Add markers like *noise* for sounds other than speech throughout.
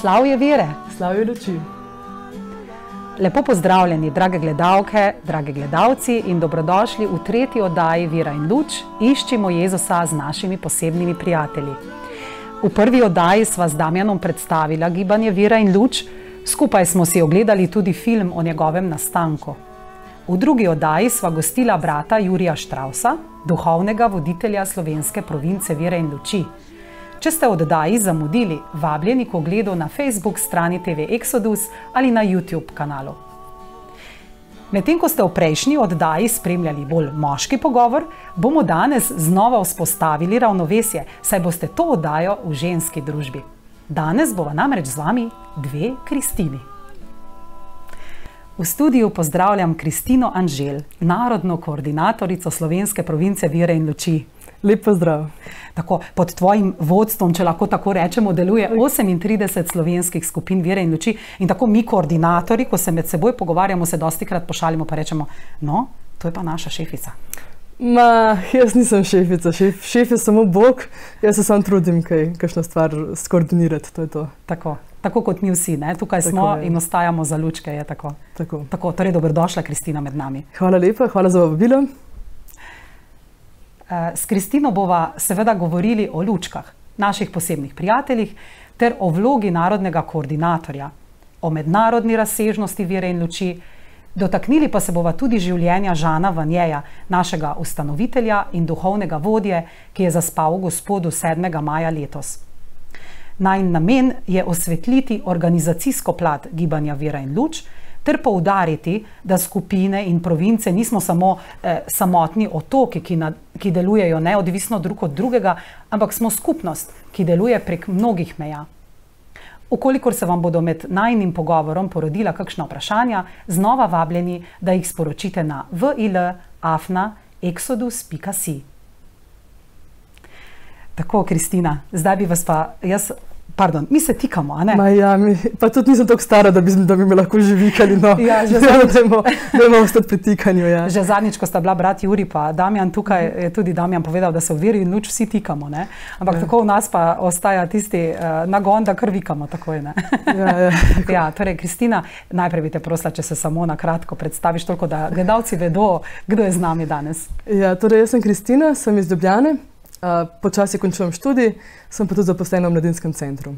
Slavje vere. Slavje luči. Lepo pozdravljeni, drage gledalke, dragi gledalci in dobrodošli v tretji oddaji Vira in luč. Iščimo Jezusa z našimi posebnimi prijatelji. V prvi oddaji sva z Damjanom predstavila gibanje Vira in luč, skupaj smo si ogledali tudi film o njegovem nastanku. V drugi oddaji sva gostila brata Jurija Štrausa, duhovnega voditelja slovenske province Vire in luči. Če ste oddaji zamudili, vabljeni k ogledu na Facebook strani TV Exodus ali na YouTube kanalu. Medtem ko ste v prejšnji oddaji spremljali bolj moški pogovor, bomo danes znova vzpostavili ravnovesje, saj boste to oddajo v ženski družbi. Danes bova namreč z vami dve Kristini. V studiu pozdravljam Kristino Anžel, narodno koordinatorico slovenske province Vire in Luči. Lep pozdrav. Tako, pod tvojim vodstvom, če lahko tako rečemo, deluje 38 slovenskih skupin vere in luči. In tako mi, koordinatori, ko se med seboj pogovarjamo, se dosti krat pošalimo in rečemo: No, to je pa naša šefica. Ma, jaz nisem šefica, šef, šef je samo Bog, jaz se sam trudim kaj, kakšno stvar skoordinirati. To to. Tako, tako kot mi vsi, ne? tukaj Tako smo je. in ostajamo za lučke. Tako. Tako. Tako, torej, dobrodošla, Kristina, med nami. Hvala lepa, hvala za vabilo. Eh, S Kristino bova seveda govorili o lučkah, naših posebnih prijateljih, ter o vlogi narodnega koordinatorja, o mednarodni razsežnosti vere in luči. Dotaknili pa se bova tudi življenja Žana Vanjeja, našega ustanovitelja in duhovnega vodje, ki je zaspal v gospodu 7. maja letos. Naj namen je osvetliti organizacijsko plat gibanja Vira in Luč, ter poudariti, da skupine in province nismo samo eh, samotni otoki, ki, na, ki delujejo neodvisno drug od drugega, ampak smo skupnost, ki deluje prek mnogih meja. Ukolikor se vam bodo med najnim pogovorom porodila kakšna vprašanja, znova vabljeni, da jih sporočite na vil.afna.exodus.si. Tako, Kristina, zdaj bi vas pa jaz Pardon, mi se tikamo, ne? Ma ja, mi, pa tudi nisem tako stara, da bi, da bi me lahko že vikali. No. *laughs* Ja, že Dajmo, dajmo ostati pri tikanju. Ja. Že zadnjič, ko sta bila brat Juri pa Damjan tukaj, je tudi Damjan povedal, da se v veri in luč vsi tikamo. Ne? Ampak Ja. tako v nas pa ostaja tisti uh, nagon, da kar vikamo takoj. Ne? Ja, ja. *laughs* ja, torej, Kristina, najprej bi te prosila, če se samo na kratko predstaviš, toliko da gledalci vedo, kdo je z nami danes. Ja, torej, jaz sem Kristina, sem iz Ljubljane, uh, počasi končujem študij, sem pa tudi zaposlena v mladinskem centru.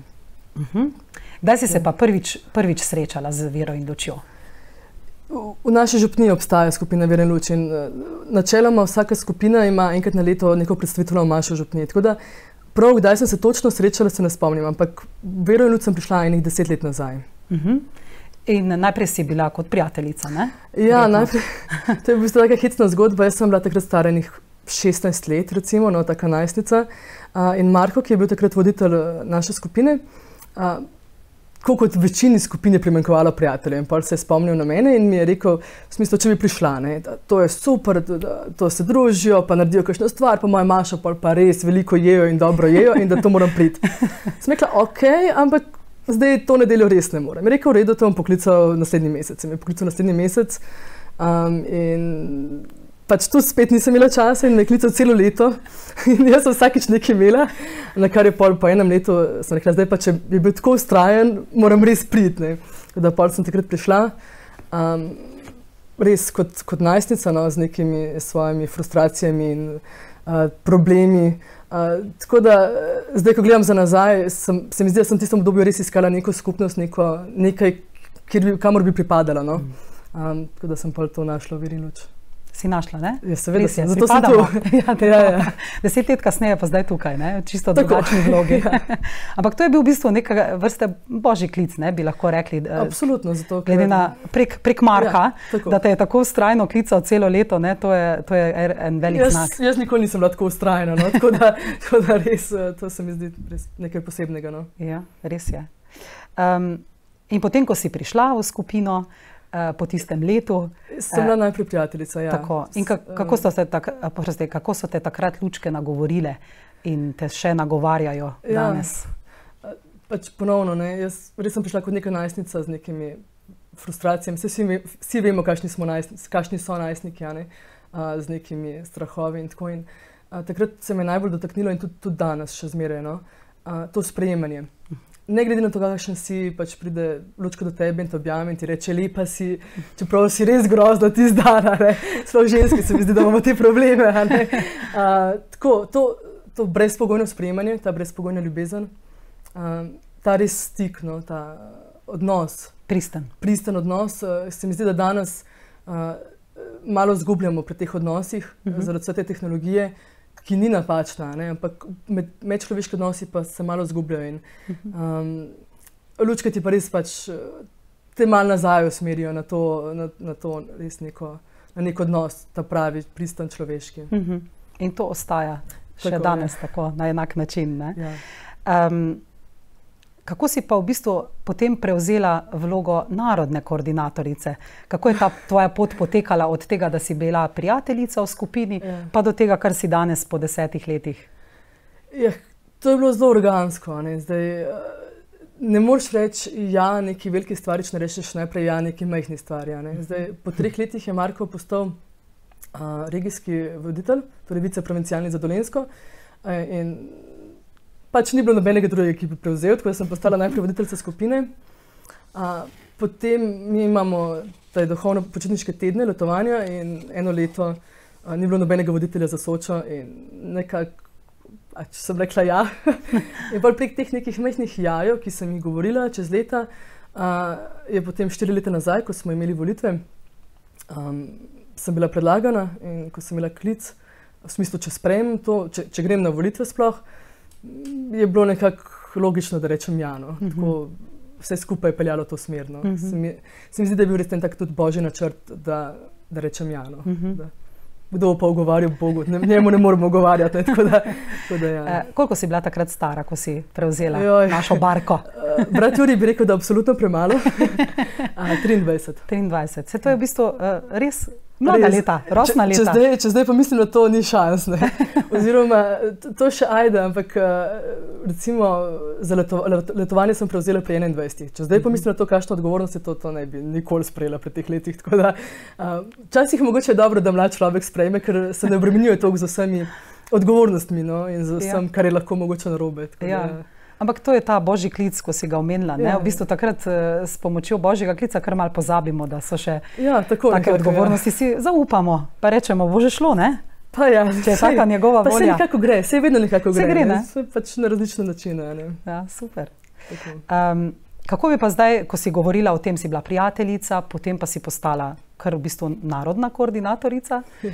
Kdaj si se pa prvič, prvič srečala z vero in lučjo? V, v naši župniji obstaja skupina Vere in Luč in uh, načeloma vsaka skupina ima enkrat na leto neko predstavitev v naši župniji. Tako da prav kdaj sem se točno srečala, se ne spomnim, ampak Vero in Luč sem prišla enih deset let nazaj. Uh In najprej si bila kot prijateljica. Ne? Ja, Verjetno. najprej, to je v bistvu taka hecna zgodba. Jaz sem bila takrat stara enih 16 let, recimo, no, taka najstnica. Uh, in Marko, ki je bil takrat voditelj eh, naše skupine, uh, tako kot večini skupin je primanjkovalo prijateljev. In pol se je spomnil na mene in mi je rekel, v smislu, če bi prišla, ne, da, to je super, da, da to se družijo, pa naredijo kakšno stvar, pa moja maša pol pa res veliko jejo in dobro jejo in da to moram priti. Sem rekla, ok, ampak zdaj to nedeljo res ne morem. Je rekel, v redu, te bom poklical naslednji mesec. In me je poklical naslednji mesec. Um, in pač tu spet nisem imela časa in me je klical celo leto. *laughs* In jaz sem vsakič nekaj imela, na kar je pol po enem letu, sem rekla, zdaj pa če bi bil tako ustrajen, moram res priti. Tako Da pol sem takrat prišla. Um, res kot, kot najstnica, no, z nekimi svojimi frustracijami in uh, problemi. Uh, tako da eh, zdaj, ko gledam za nazaj, sem, se mi zdi, da sem v tistem obdobju res iskala neko skupnost, neko, nekaj, kjer bi, kamor bi pripadala. No? Um, tako da sem pa to našla v Virinuč. Si našla, ne? Ja, seveda, Res je, zato sem tu. ja, *laughs* tako. Ja, ja. *laughs* Deset let kasneje pa zdaj tukaj, ne? čisto Tako. drugačni vlogi. *laughs* Ja. Ampak to je bil v bistvu neka vrste božji klic, ne? bi lahko rekli. eh, Absolutno. Zato, Glede na prek, prek Marka, Ja, tako. da te je tako ustrajno klical celo leto, ne? to je, to je en velik Jaz, znak. jaz nikoli nisem bila tako ustrajna, no? tako, da, tako da res eh, to se mi zdi nekaj posebnega. No? Ja, res je. Um, in potem, ko si prišla v skupino po tistem letu, Sem bila najprej prijateljica. Ja. tako, in ka, S- kako, so tak, prosti, kako so te takrat lučke nagovorile in te še nagovarjajo Ja. danes? Pač ponovno, ne, jaz res sem prišla kot neka najstnica z nekimi frustracijami. Vsi, vsi, vsi vemo, kakšni, smo najstni, kakšni so najstniki, a ne, a, z nekimi strahovi in tako. In, a, takrat se me je najbolj dotaknilo in tudi, tudi danes še zmeraj no, a, to sprejemanje. Ne glede na to, kakšen si, pač pride lučka do tebe in te objame in ti reče, lepa si, čeprav si res grozna, ti zdana, sploh ženski se mi zdi, da imamo te probleme. a. A, tako, to, to brezpogojno sprejemanje, ta brezpogojna ljubezen, um, ta res stik, no, ta odnos, Pristen. pristen odnos, uh, se mi zdi, da danes uh, malo zgubljamo pri teh odnosih uh Mhm. -huh. zaradi vse te tehnologije, ki ni napačna, ne, ampak med, medčloveški odnosi pa se malo zgubljajo. In, um, lučke ti pa res pač uh, te malo nazaj usmerijo na to, na, na to res neko. Na nek odnos, ta pravi, pristen človeški. Mhm. In to ostaja še Tako, danes tako, na enak način. Ne? Ja. Um, kako si pa v bistvu potem prevzela vlogo narodne koordinatorice? Kako je ta tvoja pot potekala od tega, da si bila prijateljica v skupini, Ja. pa do tega, kar si danes po desetih letih? Ja, to je bilo zelo organsko. Ne, Zdaj, ne moreš reči, da ja, neki veliki stvari če ne rešiš najprej, ja, neki majhni stvari. a ne. Zdaj, po treh letih je Marko postal uh, regijski voditelj, torej viceprovincialni za Dolensko. Uh, in pač ni bilo nobenega drugega, ki bi prevzel, tako da sem postala najprej voditeljica skupine. Uh, potem mi imamo te duhovno počitniške tedne letovanja in eno leto uh, ni bilo nobenega voditelja za Sočo in nekako A če sem rekla ja. *laughs* in pol prek teh nekih majhnih jajev, ki sem jih govorila čez leta, uh, je potem štiri leta nazaj, ko smo imeli volitve, um, sem bila predlagana in ko sem imela klic, v smislu, če sprejmem to, če, če grem na volitve sploh, je bilo nekako logično, da rečem ja. No. Tako, vse skupaj je peljalo to smer. No. Mhm. Se, mi, se mi zdi, da je bil res en tak tudi božji načrt, da, da rečem ja. No. Mhm. Da, kdo pa ugovarjal Bogu, ne, njemu ne moremo ugovarjati. Ne, tako da, tako da, ja. Eh, koliko si bila takrat stara, ko si prevzela Joj. našo barko? Uh, *laughs* brat Juri bi rekel, da je absolutno premalo. *laughs* A, 23. 23. Se to je v bistvu uh, res Mlada Res, leta, rosna če, če, leta. zdaj, če zdaj pomislim na to, ni šans. ne. *laughs* Oziroma, to, to še ajde, ampak eh, recimo za leto, let- letovanje sem prevzela pri 21. Če zdaj pomislim na to, kakšno odgovornost je to, to ne bi nikoli sprejela pri teh letih. Tako da, eh, Včasih je mogoče dobro, da mlad človek sprejme, ker se ne obremenjuje toliko z vsemi odgovornostmi no, in z Ja. vsem, kar je lahko mogoče narobe. Ja. da- Ampak to je ta božji klic, ko si ga omenila. ne. Ja. V bistvu takrat eh, s pomočjo božjega klica kar mal pozabimo, da so še Ja, tako take nekako, odgovornosti, si zaupamo, pa rečemo, bo že šlo, ne? Ja. Pa ja, Če je saj- taka njegova pa se volja. nekako gre, se vedno nekako gre. gre, ne? Saj Pač na različne načine. Ne? Ja, super. Tako. Um, kako bi pa zdaj, ko si govorila o tem, si bila prijateljica, potem pa si postala kar v bistvu narodna koordinatorica uh,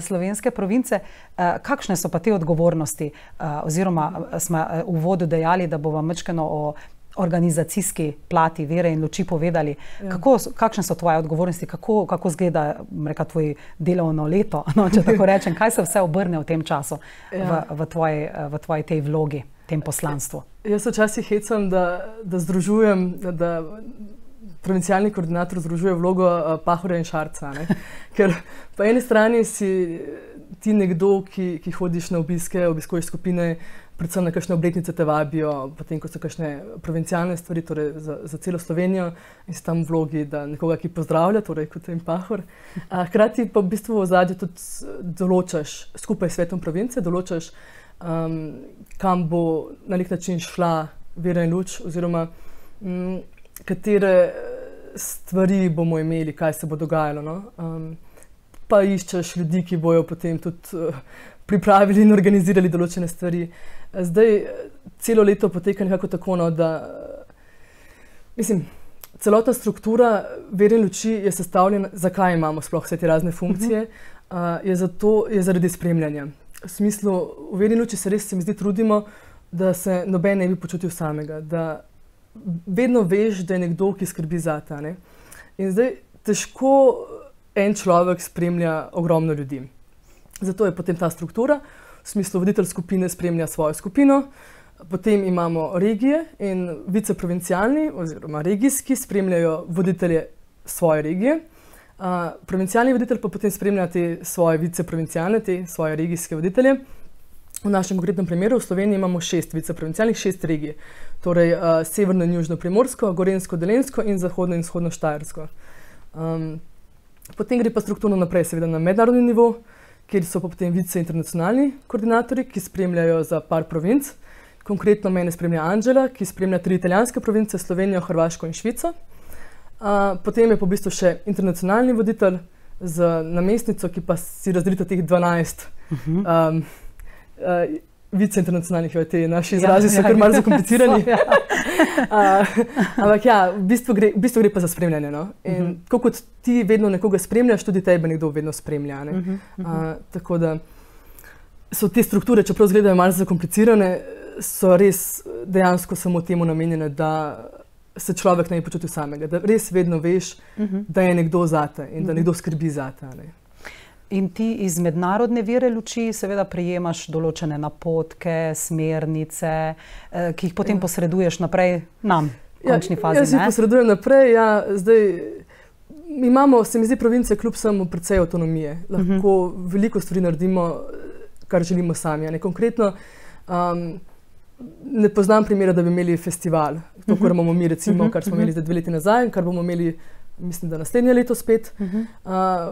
*laughs* slovenske province. Uh, kakšne so pa te odgovornosti? Uh, oziroma, smo v uvodu dejali, da bomo mečkano o organizacijski plati vere in luči povedali. Ja. Kako, kakšne so tvoje odgovornosti, kako, kako izgleda reka, tvoj delovno leto, *laughs* no, če tako rečem, kaj se vse obrne v tem času Ja. v, v, tvoji, v tvoji tej vlogi, tem poslanstvu? Jaz včasih hecam, da, da združujem, da, provincialni koordinator združuje vlogo uh, Pahorja in Šarca. Ne? *laughs* Ker po eni strani si ti nekdo, ki, ki hodiš na obiske, obiskuješ skupine, predvsem na kakšne obletnice te vabijo, potem ko so kakšne provincialne stvari, torej za, za celo Slovenijo in si tam v vlogi, da nekoga, ki pozdravlja, torej kot je Pahor. A *laughs* hkrati pa v bistvu v zadju tudi določaš skupaj s svetom province, določaš um, kam bo na nek način šla vera in luč, oziroma um, katere eh, stvari bomo imeli, kaj se bo dogajalo. No? Um, pa iščeš ljudi, ki bojo potem tudi uh, pripravili in organizirali določene stvari. Eh, Zdaj celo leto poteka nekako tako, no, da mislim. Celotna struktura vere in luči je sestavljena, zakaj imamo sploh vse te razne funkcije, uh, je, zato, je zaradi spremljanja. V smislu, v veri luči se res, se mi zdi, trudimo, da se noben ne bi počutil samega, da vedno veš, da je nekdo, ki skrbi za ta. Ne? In zdaj težko en človek spremlja ogromno ljudi. Zato je potem ta struktura, v smislu voditelj skupine spremlja svojo skupino, potem imamo regije in viceprovincialni oziroma regijski spremljajo voditelje svoje regije. Uh, provincialni voditelj pa potem spremlja te svoje viceprovincialne, te svoje regijske voditelje. V našem konkretnem primeru v Sloveniji imamo šest viceprovincialnih, šest regij, torej uh, severno in južno primorsko, gorensko, dolensko in zahodno in vzhodno štajersko. Um, potem gre pa strukturno naprej, seveda na mednarodni nivo, kjer so pa potem vice internacionalni koordinatorji, ki spremljajo za par provinc. Konkretno mene spremlja Anžela, ki spremlja tri italijanske province, Slovenijo, Hrvaško in Švico. Uh, potem je pa v bistvu še internacionalni voditelj z namestnico, ki pa si razdelita teh 12 um, uh, vice internacionalnih, jo, te naši izrazi ja, so kar malce *laughs* zakomplicirani. So, ja. Uh, ampak ja, v bistvu gre, v bistvu gre pa za spremljanje. No? In uh Mhm. -huh. tako kot ti vedno nekoga spremljaš, tudi tebe nekdo vedno spremlja. Ne? Uh Mhm, -huh. uh, tako da so te strukture, čeprav izgledajo malce zakomplicirane, so res dejansko samo temu namenjene, da se človek ne bi počutil samega, da res vedno veš, Mhm. da je nekdo zate in da nekdo skrbi zate. Ne? In ti iz mednarodne vire luči, seveda, prejemaš določene napotke, smernice, eh, ki jih potem Ja. posreduješ naprej nam, v končni fazi. Jaz jih posredujem naprej. Ja, zdaj, imamo, se mi zdi, province kljub samo precej avtonomije. Lahko uh Mhm. -huh. veliko stvari naredimo, kar želimo sami. a Ne? Konkretno, um, ne poznam primera, da bi imeli festival, to, Mhm. kar imamo mi, recimo, Mhm, kar smo mhm. imeli zdaj dve leti nazaj, in kar bomo imeli. Mislim, da naslednje leto spet. Uh -huh.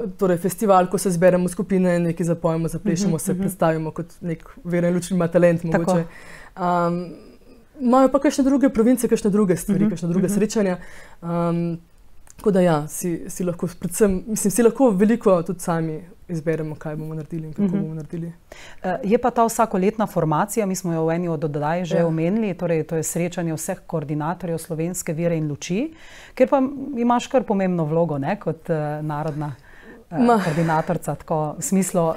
Uh, torej, festival, ko se zberemo skupine, nekaj zapojemo, zaplešemo, uh -huh, se predstavimo kot nek veren lučni ima talent. Mogoče. Um, Imajo pa kakšne druge province, kakšne druge stvari, uh -huh, kakšne druge uh. -huh. srečanja. Um, tako da ja, si, si lahko, predvsem, mislim, si lahko veliko tudi sami izberemo, kaj bomo naredili in kako uh Mhm. -huh. bomo naredili. Eh, Je pa ta vsakoletna formacija, mi smo jo v eni od oddaj že Ja. omenili, torej to je srečanje vseh koordinatorjev slovenske vire in luči, kjer pa imaš kar pomembno vlogo ne, kot uh, narodna Ma. koordinatorca, tako v smislu,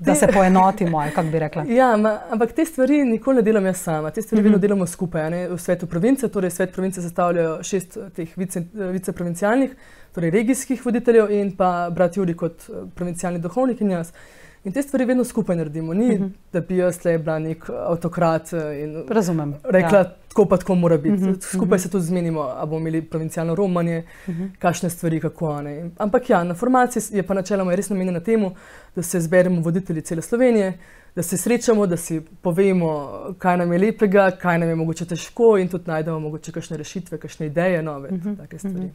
da Te- se poenotimo, kako bi rekla. Ja, ma, ampak te stvari nikoli ne delam jaz sama, te stvari vedno delamo skupaj. Ne? V svetu province, torej svet province sestavljajo šest eh, teh vice, viceprovincialnih, torej regijskih voditeljev in pa brat Juri kot eh, provincialni duhovnik in jaz. In te stvari vedno skupaj naredimo. Ni, Mhm. da bi jaz le bila nek avtokrat eh, in Razumem. rekla, Ja. Tako pa tako mora biti. Uh -huh, Skupaj uh -huh. se tudi zmenimo, ali bomo imeli provincialno romanje, uh -huh. kakšne stvari, kako ne. Ampak ja, na formaciji je pa načeloma res namenjena temu, da se zberemo voditelji cele Slovenije, da se srečamo, da si povemo, kaj nam je lepega, kaj nam je mogoče težko in tudi najdemo mogoče kakšne rešitve, kakšne ideje, nove uh -huh, take stvari. Uh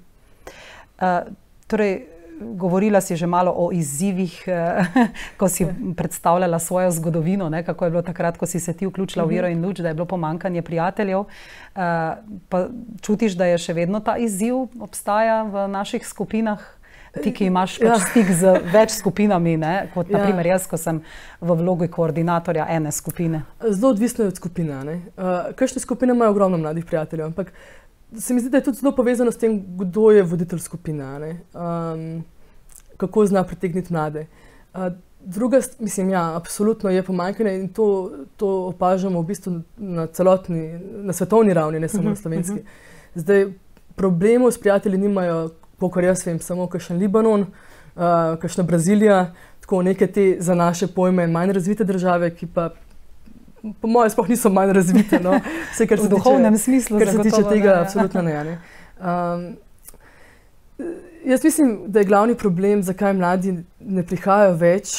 -huh. uh, torej, Govorila si že malo o izzivih, eh, *laughs* ko si predstavljala svojo zgodovino, ne, kako je bilo takrat, ko si se ti vključila v vero in luč, da je bilo pomankanje prijateljev. Eh, pa čutiš, da je še vedno ta izziv obstaja v naših skupinah? Ti, ki imaš pač ja. stik z več skupinami, ne? kot ja. naprimer jaz, ko sem v vlogi koordinatorja ene skupine. Zelo odvisno je od skupine. Uh, Kršne skupine imajo ogromno mladih prijateljev, ampak uh, se mi zdi, da je tudi zelo povezano s tem, kdo je voditelj skupine, um, kako zna pritegniti mlade. Uh, druga, mislim, ja, absolutno je pomanjkanje in to, to opažamo v bistvu na celotni, na svetovni ravni, ne samo uh -huh, na mhm, slovenski. Uh mhm. -huh. Zdaj, problemov s prijatelji nimajo, pokor jaz vem, samo kakšen Libanon, uh, kakšna Brazilija, tako neke te za naše pojme manj razvite države, ki pa po mojem, sploh niso manj razvite. No. Vse, kar *laughs* se tiče, smislu, kar se tiče tega, ne, absolutno ne. ne. *laughs* Um, jaz mislim, da je glavni problem, zakaj mladi ne prihajajo več.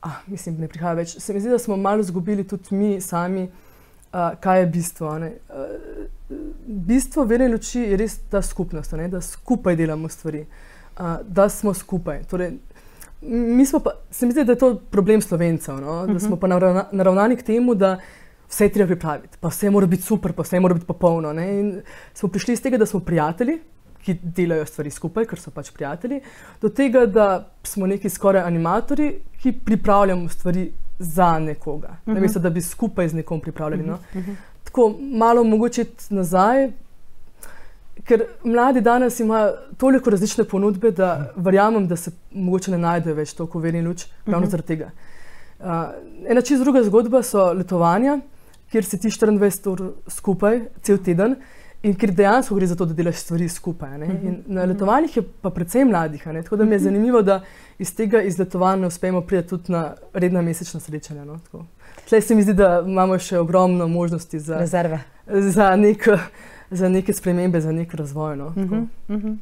Ah, mislim, ne prihajajo več. Se mi zdi, da smo malo izgubili tudi mi sami, uh, kaj je bistvo. Uh, bistvo vere luči je res ta skupnost, ne? da skupaj delamo stvari, uh, da smo skupaj. Torej, Mi smo pa, se mi zdi, da je to problem slovencev, no? da mhm. smo pa naravnani k temu, da vse treba pripraviti, pa vse mora biti super, pa vse mora biti popolno. Ne? In smo prišli iz tega, da smo prijatelji, ki delajo stvari skupaj, ker so pač prijatelji, do tega, da smo neki skoraj animatori, ki pripravljamo stvari za nekoga, uh -huh. namesto da bi skupaj z nekom pripravljali. No? Uh -huh. Tako malo mogoče nazaj, ker mladi danes imajo toliko različne ponudbe, da verjamem, da se mogoče ne najdejo več toliko verni luč, ravno uh -huh. zaradi tega. Uh, ena čisto druga zgodba so letovanja, kjer si ti 24 ur skupaj, cel teden. In ker dejansko gre za to, da delaš stvari skupaj. Uh -huh. Na letovanjih je pa predvsem mladih, tako da mi je mhm. zanimivo, da iz tega izletovanja uspemo priti tudi na redna mesečna srečanja. No? Tle se mi zdi, da imamo še ogromno možnosti za, za neko za neke spremembe, za nek razvoj. No, uh -huh, uh -huh.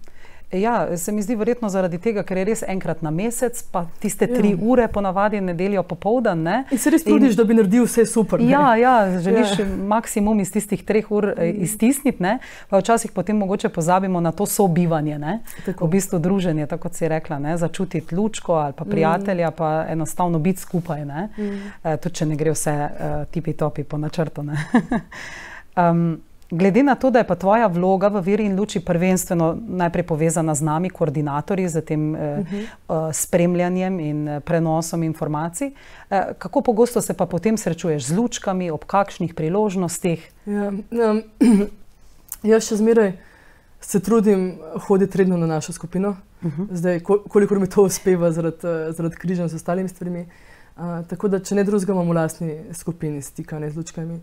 Ja, se mi zdi verjetno zaradi tega, ker je res enkrat na mesec, pa tiste tri ja. ure, ponavadi nedeljo popovdan. Ne? In se res trudiš, in... da bi naredil vse super. Ja, ja, želiš ja. maksimum iz tistih treh ur eh, mm. iztisniti, ne? pa včasih potem mogoče pozabimo na to sobivanje, v bistvu druženje, tako kot si rekla, ne? začutiti lučko ali pa prijatelja, mm. pa enostavno biti skupaj, mm. e, tudi če ne gre vse uh, tipi topi po načrtu. *laughs* um, Glede na to, da je pa tvoja vloga v veri in luči prvenstveno najprej povezana z nami, koordinatorji, z tem eh, uh -huh. spremljanjem in eh, prenosom informacij, eh, kako pogosto se pa potem srečuješ z lučkami, ob kakšnih priložnostih? Ja, um, *clears throat* jaz še zmeraj se trudim hoditi redno na našo skupino, uh -huh. zdaj koliko mi to uspeva zaradi, zaradi križanja z ostalimi stvarmi. Uh, tako da, če ne drugega, imamo v lastni skupini stika ne, z lučkami. Uh,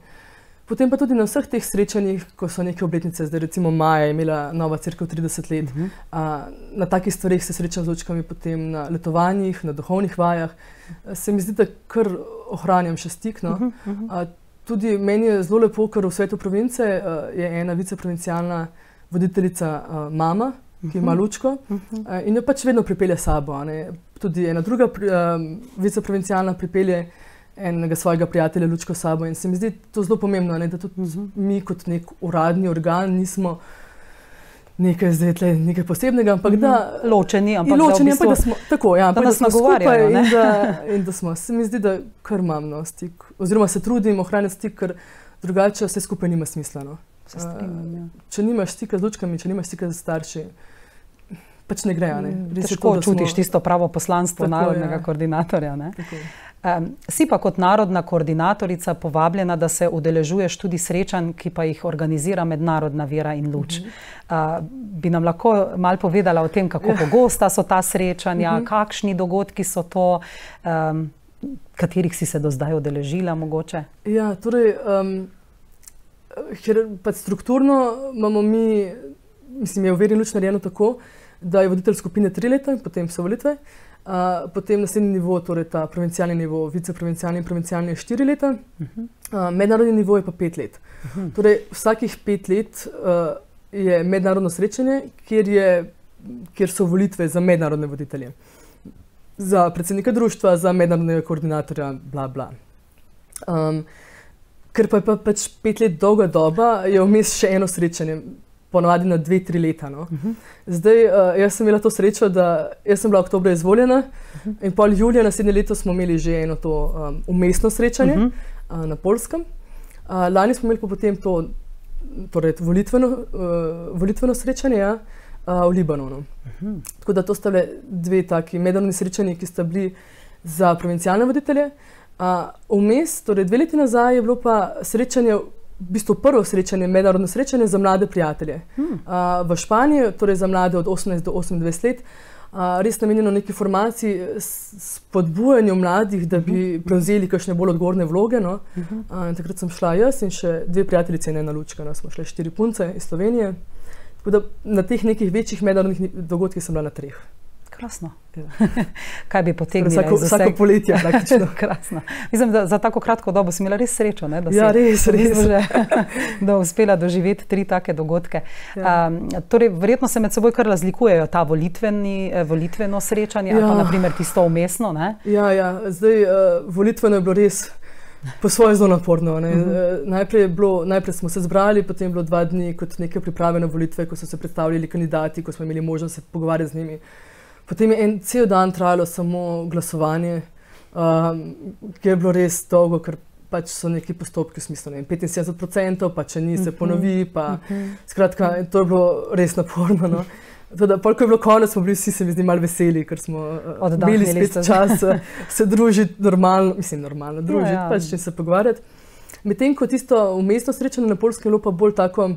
Potem pa tudi na vseh teh srečanjih, ko so neke obletnice, zdaj recimo Maja je imela nova crkva 30 let, uh -huh. a, na takih stvarih se srečam z očkami, potem na letovanjih, na duhovnih vajah, se mi zdi, da kar ohranjam še stik. No. Uh -huh, uh -huh. A, tudi meni je zelo lepo, ker v svetu province a, je ena viceprovincialna voditeljica a, mama, ki ima lučko uh -huh. in jo pač vedno pripelje sabo. Tudi ena druga a, viceprovincialna pripelje enega svojega prijatelja Lučko sabo. In se mi zdi to zelo pomembno, ne, da tudi uh mhm. -huh. mi, kot nek uradni organ, nismo nekaj, zdaj, nekaj posebnega, ampak uh -huh. da ločeni, ampak, ločeni, ampak da smo tako, ja, da, da smo skupaj in da, in da smo. Se mi zdi, da kar imam no, stik, oziroma se trudim ohraniti stik, ker drugače vse skupaj nima smisla. No. Strinjam, ja. Če nimaš stika z lučkami, če nimaš stika z starši. Pač ne gre. Ne? Mm, težko to, čutiš smo... tisto pravo poslanstvo tako, narodnega ja. koordinatorja. Um, si pa kot narodna koordinatorica povabljena, da se udeležuješ tudi srečanj, ki pa jih organizira Mednarodna vera in luč. Uh -huh. uh, bi nam lahko malo povedala o tem, kako pogosta so ta srečanja, uh mhm. -huh. kakšni dogodki so to, um, katerih si se do zdaj udeležila? Mogoče? Ja, torej, um, ker pač strukturno imamo mi, mislim, je v veri luč narejeno tako. da je voditelj skupine tri leta in potem so volitve. Uh, potem naslednji nivo, torej ta provincialni nivo, viceprovincialni in provincialni je štiri leta, uh, mednarodni nivo je pa pet let. Torej, vsakih pet let uh, je mednarodno srečanje, kjer, je, kjer so volitve za mednarodne voditelje, za predsednika društva, za mednarodnega koordinatorja, bla bla. Um, ker pa je pa pač pet let dolga doba, je vmes še eno srečanje, ponovadi na dve, tri leta. No. Zdaj, uh, jaz sem imela to srečo, da sem bila oktobra izvoljena in pol julija naslednje leto smo imeli že eno to um, umestno srečanje uh, na Polskem. Uh, lani smo imeli pa potem to torej, volitveno, uh, volitveno srečanje ja, uh, v Libanonu. Tako da to sta bile dve taki mednarodni srečanji, ki sta bili za provincialne voditelje. Vmes, uh, torej dve leti nazaj, je bilo pa srečanje, v bistvu prvo srečanje, mednarodno srečanje za mlade prijatelje. Hmm. Uh, v Španiji, torej za mlade od 18 do 28 let. Uh, res namenjeno neki formaciji, spodbujanju mladih, da bi prevzeli kakšne bolj odgovorne vloge. No. Uh, takrat sem šla jaz in še dve prijateljice, ena lučka, no. smo šle štiri punce iz Slovenije. Tako da na teh nekih večjih mednarodnih dogodkih sem bila na treh. Krasno. *laughs* Kaj bi potegnili? Vsako, vsako poletje, praktično. *laughs* Krasno. Mislim, da za tako kratko dobo si imela res srečo, ne, da si Ja, res, res. že, *laughs* da uspela doživeti tri take dogodke. Ja. Um, torej, verjetno se med seboj kar razlikujejo ta volitveni, eh, volitveno srečanje, ja. ali pa Ja. naprimer tisto umestno. Ne? Ja, ja. zdaj uh, volitveno je bilo res po svoje zelo naporno. Uh -huh. uh, najprej, je bilo, najprej smo se zbrali, potem je bilo dva dni kot neke priprave na volitve, ko so se predstavljali kandidati, ko smo imeli možnost se pogovarjati z njimi. Potem je en cel dan trajalo samo glasovanje, um, ki je bilo res dolgo, ker pač so neki postopki, v smislu ne, vem, 75%, pa če ni, se ponovi. Pa, skratka, to je bilo res naporno. No. Teda, pol, ko je bilo konec, smo bili vsi, se mi zdi, malo veseli, ker smo uh, Oddahnili imeli spet se. čas uh, se družiti normalno, mislim, normalno družiti, Ja, ja, pač in se pogovarjati. Medtem ko tisto umestno srečanje na polskem je bilo pa bolj tako,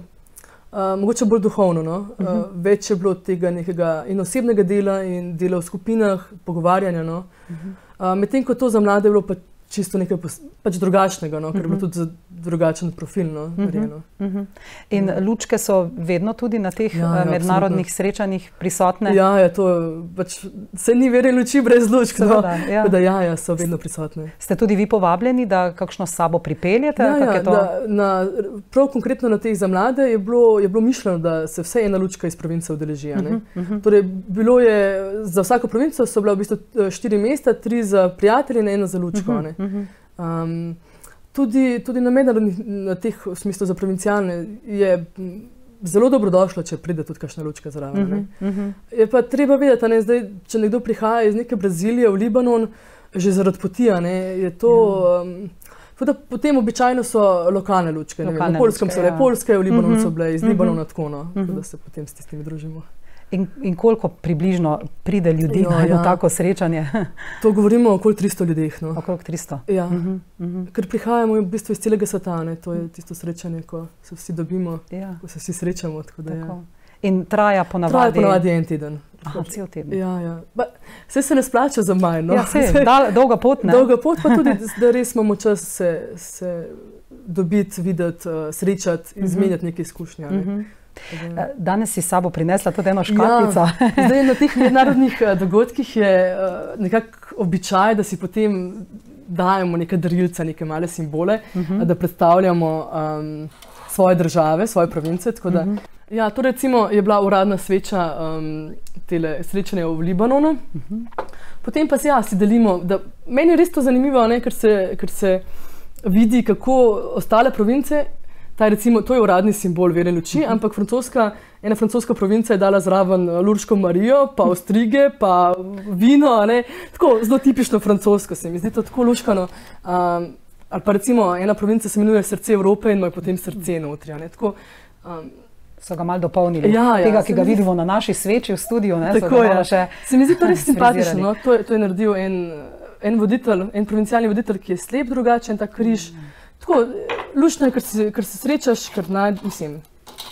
uh, mogoče bolj duhovno. No? Uh -huh. uh, več je bilo tega nekega in osebnega dela in dela v skupinah, pogovarjanja. No? Uh -huh. uh, Medtem ko to za mlade je bilo pa čisto nekaj pač drugačnega, no? ker je bilo tudi za drugačen profil. No? narejeno. Mhm. In lučke so vedno tudi na teh Ja, ja, ja, mednarodnih absolutno. srečanjih prisotne. Ja, ja, to pač, se ni verjelo luči brez lučk. No? Seveda, ja. Tako Da, ja, ja, so vedno prisotne. Ste tudi vi povabljeni, da kakšno s sabo pripeljete? Ja, ja, da, na, prav konkretno na teh za mlade je bilo, je bilo mišljeno, da se vse ena lučka iz province udeleži. Uh -huh, uh -huh. torej, bilo je za vsako provinco so bila v bistvu eh, štiri mesta, tri za prijatelje in ena za lučko. Uh -huh, um, tudi, tudi na mednarodnih, na teh v smislu za provincialne je zelo dobrodošlo, če pride tudi kakšna lučka zraven. Uh -huh, uh -huh. Je pa treba vedeti, ne, zdaj, če nekdo prihaja iz neke Brazilije v Libanon, že zaradi poti, a ne, je to. Um, tako da potem običajno so lokalne lučke. ne Lokalne na Polskem lučke, so bile ja. polske, v Libanonu Mhm, so bile iz mhm. Libanona tako, no, tako da se potem s tistimi družimo. In, in koliko približno pride ljudi Ja, na eno ja. tako srečanje? To govorimo okoli 300 ljudeh. No. Okrog 300. Ja. Mhm, mhm. Ker prihajamo v bistvu iz celega sveta, ne? to je tisto srečanje, ko se vsi dobimo, Ja, ko se vsi srečamo. tako da, ja. tako. In traja Traja ponavadi. ponavadi en teden. Aha, cel teden. Ja, ja. Ba, vse se ne splača za manj. No? Ja, sej, *laughs* dal, dolga pot. Ne? Dolga pot, pa tudi, da res imamo čas se, se dobiti, videti, uh, srečati, izmenjati neke izkušnje. Ne? Mhm. Tako da- Eh, Danes si sabo prinesla tudi eno škatlico. Ja, *laughs* zdaj, na teh mednarodnih eh, dogodkih je uh, nekako običaj, da si potem dajemo neke darilce, neke male simbole, uh -huh. da predstavljamo um, svoje države, svoje province. Da, uh -huh. ja, to recimo je bila uradna sveča um, tele srečanja v Libanonu. Uh -huh. Potem pa se ja, si delimo. Da, meni je res to zanimivo, ne, ker, se, ker se vidi, kako ostale province. Ta, recimo, to je uradni simbol vere luči, uh -huh. ampak francoska, ena francoska provinca je dala zraven eh, Lurško Marijo, pa ostrige, pa vino. ne. Tako zelo tipično francosko se mi zdi to tako luškano. Um, ali pa recimo ena provinca se imenuje Srce Evrope in ima potem srce notri. Tako, um, So ga malo dopolnili. Ja, ja, Tega, ki ga vidimo na naši sveči v studiu. Ne, Tako je. še Se mi zdi to res simpatično. No? To, je, to je naredil en, en voditelj, en provincialni voditelj, ki je slep drugačen, ta križ. Tako, lušno je, ker se, ker se srečaš, ker naj, mislim,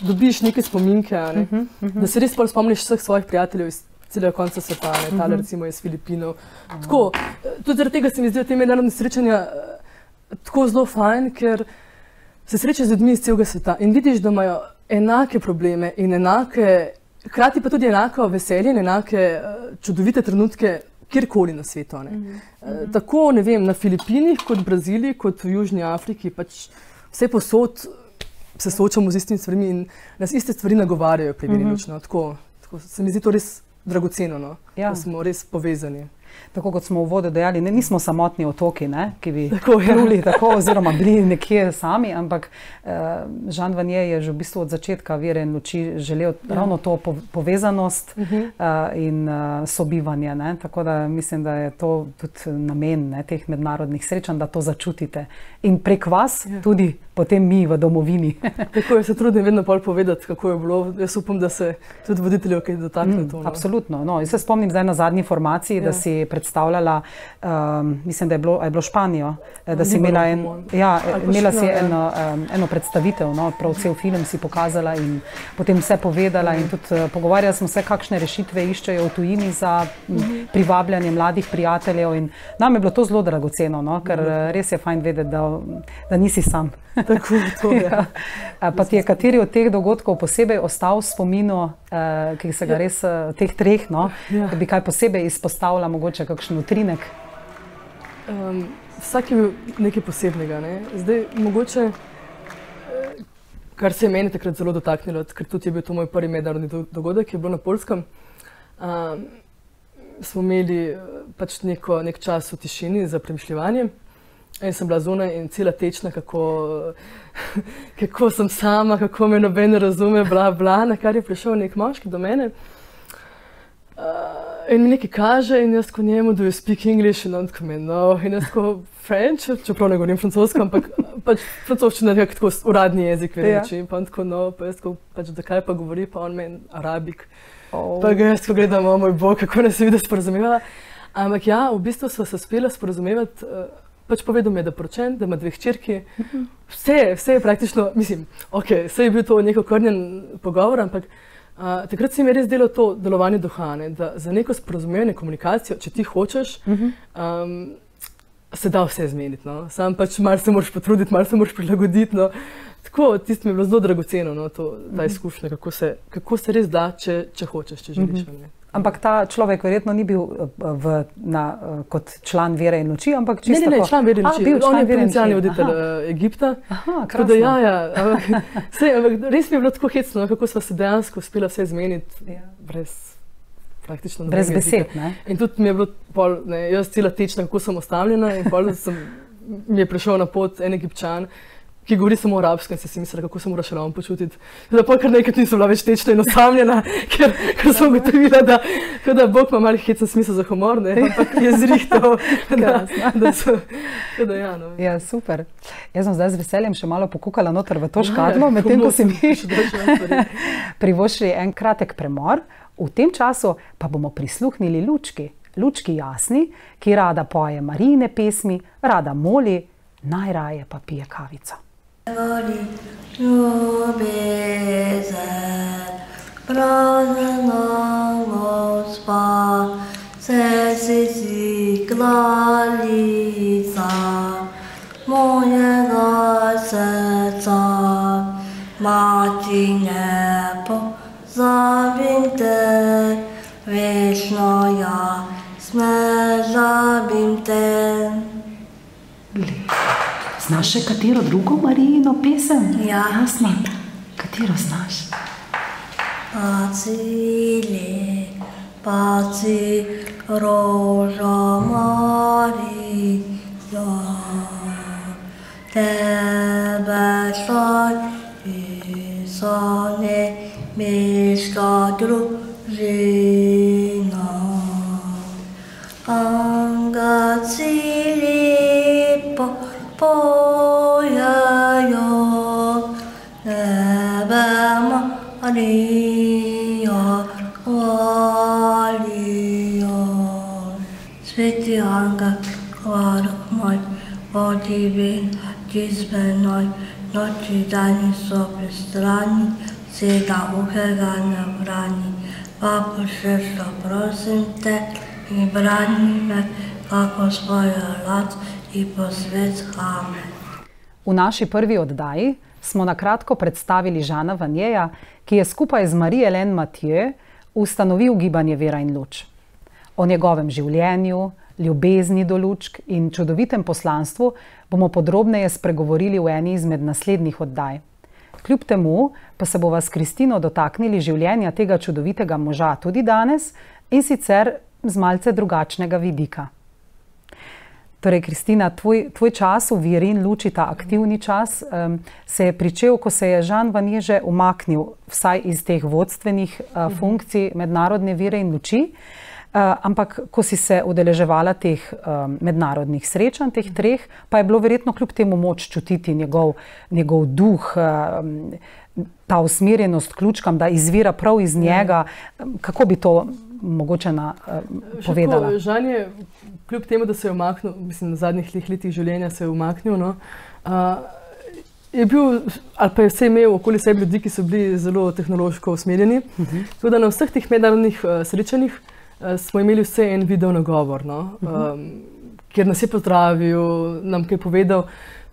dobiš neke spominke, ne? da se res pol spomniš vseh svojih prijateljev iz celega konca sveta, ne tale recimo iz Filipinov. Tako, eh, tudi zaradi tega se mi zdijo te mednarodne srečanja eh, tako zelo fajn, ker se srečaš z ljudmi iz celega sveta in vidiš, da imajo enake probleme in enake hkrati pa tudi enako veselje in enake eh, čudovite trenutke kjerkoli na svetu. Mm -hmm. Tako vem, na Filipinih, kot v Braziliji, kot v Južni Afriki, pač vse posod se soočamo z istimi stvarmi in nas iste stvari nagovarjajo, preverjeno. Mm -hmm. tako, tako se mi zdi to res dragoceno, no? ja. da smo res povezani. Tako kot smo v vodi dejali, ne, nismo samotni otoki, ne, ki bi bili ja. tako, oziroma bili nekje sami, ampak uh, Žan Vanje je že v bistvu od začetka vere in luči želel ja. ravno to po, povezanost uh -huh. uh, in uh, sobivanje. Ne. Tako da mislim, da je to tudi namen ne, teh mednarodnih srečanj, da to začutite in prek vas ja. tudi potem mi v domovini. *laughs* Tako je, se trudim vedno bolj povedati, kako je bilo. Jaz upam, da se tudi voditelji okay, dotaknejo mm, to. No. Absolutno. No, jaz se spomnim zdaj na zadnji formaciji, ja. da si predstavljala, um, mislim, da je bilo, je bilo Španijo, eh, da si imela, en, ja, imela si ja. eno, um, eno predstavitev, no, prav cel film si pokazala in potem vse povedala in tudi uh, pogovarjali smo se, kakšne rešitve iščejo v tujini za mm, privabljanje mladih prijateljev in nam je bilo to zelo dragoceno, no, ker uh, res je fajn vedeti, da, da nisi sam. *laughs* Tako, to, *laughs* ja. ja. Pa ti je kateri od teh dogodkov posebej ostal v spominu, eh, ki se ga ja. res, eh, teh treh, no? ja. da bi kaj posebej izpostavila, mogoče kakšen utrinek? Um, vsak je bil nekaj posebnega. Ne? Zdaj, mogoče, eh, kar se je meni takrat zelo dotaknilo, ker tudi je bil to moj prvi mednarodni dogodek, ki je bil na Polskem. Um, smo imeli eh, pač neko, nek čas v tišini za premišljanje. In sem bila zunaj in cela tečna, kako, *laughs* kako sem sama, kako me noben razume, bla, bla, na kar je prišel nek moški do mene. In mi nekaj kaže, in jaz ko njemu, da je speak English, in on tako me, no, in jaz ko French, čeprav ne govorim francosko, ampak pač francoščina je tako uradni jezik, več. Ja. In pa on tako, no, pa jaz ko, pač, da kaj pa govori, pa on meni arabik. Oh. Pa ga jaz ko gledam, o moj bog, kako nas je videti sporozumevala. Ampak ja, v bistvu smo se uspeli sporozumevati. Uh, pač povedal mi je, da je poročen, da ima dve hčerki. Vse, vse je praktično, mislim, okay, vse je bil to neko kornjen pogovor, ampak uh, takrat se mi je res delo to delovanje duha, ne, da za neko sporozumevanje, komunikacijo, če ti hočeš, um, se da vse zmeniti. No. Sam pač malo se moraš potruditi, malo se moraš prilagoditi. No. Tako, tisto mi je bilo zelo dragoceno, no, to, ta izkušnja, kako se, kako se res da, če, če hočeš, če želiš. Mm -hmm. Ampak ta človek verjetno ni bil eh, v, na, eh, kot član vere in noči, ampak čisto ne, ne, ne, član vere in noči. Bil on je potencijalni voditelj eh, Egipta. Aha, da, ja, ja, ampak, *laughs* sej, ampak res mi je bilo tako hecno, kako smo se dejansko uspeli vse zmeniti ja. brez, brez besed. In tudi mi je bilo, pol, ne, jaz cela tečna, kako sem ostavljena in pol sem, mi je prišel na pot en egipčan ki govori samo o arabskem, se si mislila, kako se moraš ravno počutiti. Da pa kar nekaj nisem bila več tečna in osamljena, *laughs* ker, ker sem ugotovila, da, da Bog ima malih hecen smisel za humor, ne? ampak *laughs* je zrihtel. *laughs* da, da, so, da, ja, no. ja, super. Jaz sem zdaj z veseljem še malo pokukala noter v to ja, škatlo, medtem ko si mi privoščili en kratek premor. V tem času pa bomo prisluhnili lučki, lučki jasni, ki rada poje marijine pesmi, rada moli, najraje pa pije kavico. Glory, Ruby. Znaš še katero drugo Marijino pesem? Ja, jasno. Katero znaš? Pacile, paci, roža Marija, tebe šaj, pisane, miška družina. Angacili, 보여요 내뱀 아리요 아리요 Svetyanga varokmai vadivin jizbenai noči dani so prestrani Sega ukega ne brani Papo šešto prosim te i brani me kako svojo lac i posvet Amen. V naši prvi oddaji smo na kratko predstavili Žana Vanjeja, ki je skupaj z Marijo Helen Mathieu ustanovil gibanje Vera in Luč. O njegovem življenju, ljubezni do lučk in čudovitem poslanstvu bomo podrobneje spregovorili v eni izmed naslednjih oddaj. Kljub temu pa se bova s Kristino dotaknili življenja tega čudovitega moža tudi danes in sicer z malce drugačnega vidika. Torej, Kristina, tvoj, tvoj čas v veri in luči, ta aktivni čas, um, se je pričel, ko se je Žan Vanježe umaknil vsaj iz teh vodstvenih uh, funkcij mednarodne vere in luči. Uh, ampak, ko si se udeleževala teh um, mednarodnih srečanj, teh treh, pa je bilo verjetno kljub temu moč čutiti njegov, njegov duh, um, ta usmerjenost ključkam, da izvira prav iz njega. Kako bi to mogoče na, um, povedala? Žan je kljub temu, da se je umaknil, mislim, na zadnjih letih življenja se je umaknil. No, uh, Je bil, ali pa je vse imel okoli sebe ljudi, ki so bili zelo tehnološko usmerjeni. Uh -huh. Tako da na vseh teh mednarodnih uh, srečanjih uh, smo imeli vse en video nagovor, no? uh -huh. um, kjer nas je pozdravil, nam kaj povedal.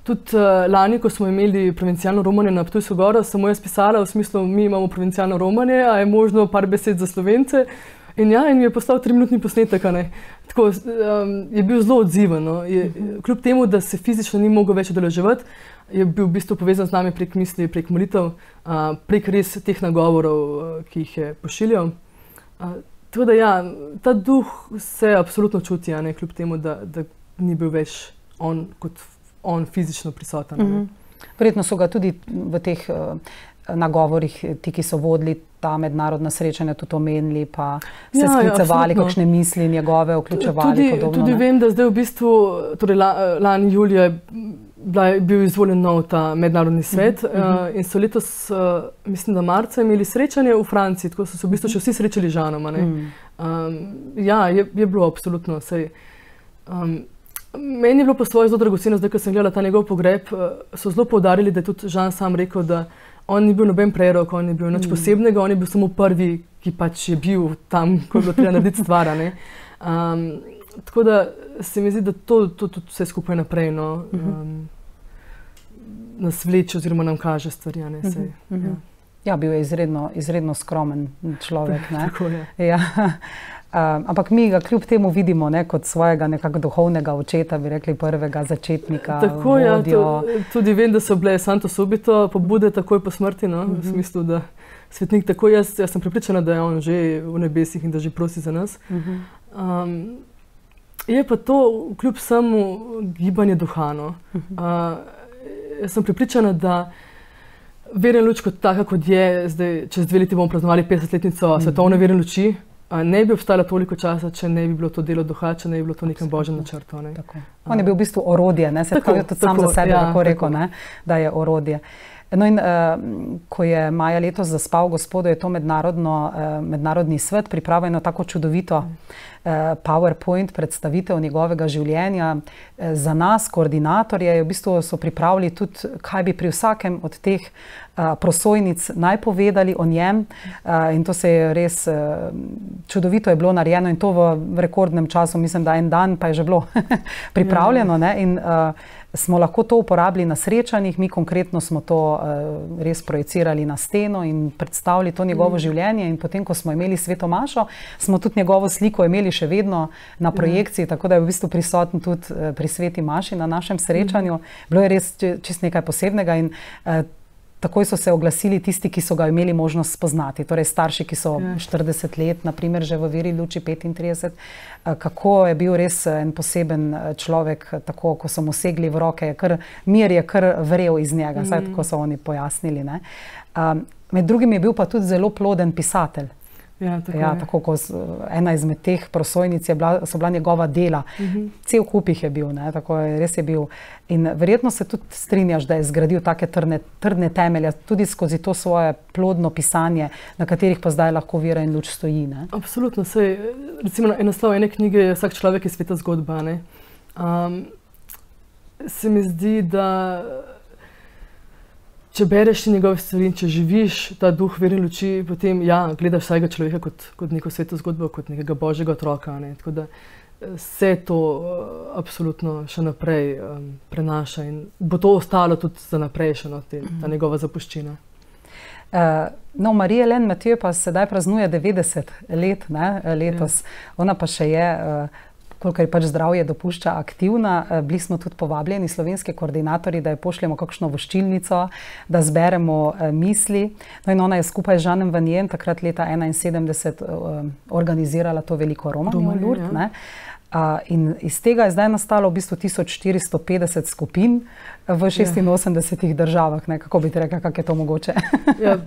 Tudi uh, lani, ko smo imeli provincialno romanje na Ptujsko goro, sem mu jaz pisala v smislu, mi imamo provincialno romanje, a je možno par besed za slovence. In ja, in je postal tri-minutni posnetek. Tako, um, je bil zelo odziven. No. Je, kljub temu, da se fizično ni mogel več odeleževati, je bil v bistvu povezan z nami prek misli, prek molitev, uh, prek res teh nagovorov, uh, ki jih je pošiljal. Uh, tako da ja, ta duh se absolutno čuti, ne, kljub temu, da, da ni bil več on kot on fizično prisoten. Mm -hmm. Verjetno so ga tudi v teh uh, nagovorih, ti, ki so vodili ta mednarodna srečanja, tudi omenili, pa se ja, ja sklicevali, ja, kakšne misli njegove vključevali. Tudi, podobno, tudi vem, da zdaj v bistvu, torej lani julija je bil izvoljen nov ta mednarodni svet uh -huh. uh, in so letos, uh, mislim, da marca imeli srečanje v Franciji, tako so se v bistvu še vsi srečali z Žanom. Um, ja, je, je bilo absolutno. Sej, um, Meni je bilo po svoje zelo dragoceno, da sem gledala ta njegov pogreb. So zelo poudarili, da je tudi Žan sam rekel, da on ni bil noben prerok, on ni bil nič mm. posebnega, on je bil samo prvi, ki pač je bil tam, ko je bilo treba narediti stvar. Um, tako da se mi zdi, da to tudi vse skupaj naprej no, um, nas vleče, oziroma nam kaže stvari. Ne, sej, mm -hmm. ja. ja, bil je izredno, izredno skromen človek. *laughs* tako je. Ja. Um, ampak mi ga kljub temu vidimo ne, kot svojega nekako duhovnega očeta, bi rekli prvega začetnika. Tako je, ja, tudi vem, da so bile Santo Subito pobude takoj po smrti, no, uh -huh. v mhm. smislu, da svetnik tako jaz, jaz sem pripričana, da je on že v nebesih in da že prosi za nas. Uh -huh. um, je pa to kljub samo gibanje duha. No. Uh -huh. uh, jaz sem pripričana, da veren luč kot taka, kot je, zdaj čez dve leti bomo praznovali 50-letnico uh -huh. svetovne veren luči ne bi obstajalo toliko časa, če ne bi bilo to delo duha, če ne bi bilo to nekem božjem načrtu. Ne. On je bil v bistvu orodje, ne? se tako, tako, tudi sam za sebe ja, lahko rekel, ne? da je orodje. No in, uh, ko je Maja letos zaspal gospodo, je to uh, mednarodni svet pripravil na tako čudovito uh, PowerPoint predstavitev njegovega življenja. Uh, za nas, koordinatorje, v bistvu so pripravili tudi, kaj bi pri vsakem od teh prosojnic naj povedali o njem. In to se je res čudovito je bilo narejeno in to v rekordnem času, mislim, da en dan pa je že bilo *laughs* pripravljeno. Ne? In, smo lahko to uporabili na srečanjih, mi konkretno smo to res projicirali na steno in predstavili to njegovo mm. življenje. In potem, ko smo imeli sveto mašo, smo tudi njegovo sliko imeli še vedno na mm. projekciji, tako da je v bistvu prisoten tudi uh, pri sveti maši na našem srečanju. Mm. Bilo je res čist nekaj posebnega. In, uh, takoj so se oglasili tisti, ki so ga imeli možnost spoznati, torej starši, ki so ja. 40 let, naprimer, že v veri luči 35. Eh, kako je bil res eh, en poseben eh, človek, tako ko so mu segli v roke, kar mir je kar vrel iz njega, mm. tako so oni pojasnili. Um, med drugim je bil pa tudi zelo ploden pisatelj. Ja, tako, ja, tako kot ena izmed teh prosojnic bila, so bila njegova dela. Uh mhm. -huh. Cel kup jih je bil, ne, tako je res je bil. In verjetno se tudi strinjaš, da je zgradil take trdne, trdne temelje, tudi skozi to svoje plodno pisanje, na katerih pa zdaj lahko vira in luč stoji. Ne. Absolutno. Sej, recimo, ena naslov ene knjige je Vsak človek je sveta zgodba. Um, se mi zdi, da če bereš njegove stvari, če živiš ta duh vere luči, potem ja, gledaš vsakega človeka kot, kot neko sveto zgodbo, kot nekega božjega otroka. Ne? Da, se to uh, absolutno še naprej um, prenaša in bo to ostalo tudi za naprej, še no, te, ta njegova zapuščina. Uh, no, Marija Len Matijo pa sedaj praznuje 90 let ne, letos, ja. ona pa še je. Uh, koliko je pač zdravje dopušča, aktivna. Eh, bili smo tudi povabljeni, slovenski koordinatorji, da jo pošljemo kakšno voščilnico, da zberemo eh, misli. No in ona je skupaj z Žanem Vanjem takrat leta 1971 eh, organizirala to veliko romano Lurd. Ja. Uh, in iz tega je zdaj nastalo v bistvu 1450 skupin v 86 ja. državah. Ne? Kako bi rekel, kako je to mogoče? *laughs* ja,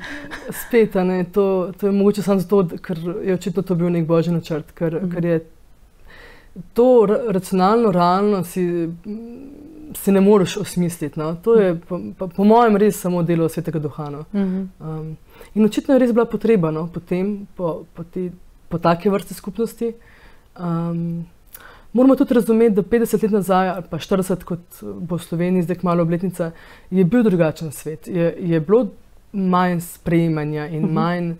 spet, to, to je mogoče samo zato, ker je očitno to bil nek božji načrt, ker, mm ker je to racionalno, realno si, si ne moreš osmisliti. No? To je po, po, po mojem res samo delo svetega duha. No? Um, in očitno je res bila potreba no? potem, po, po, te, po take vrste skupnosti. Um, moramo tudi razumeti, da 50 let nazaj, ali pa 40, kot bo v Sloveniji, zdaj malo obletnica, je bil drugačen svet. Je, je bilo manj sprejemanja in uh -huh. manj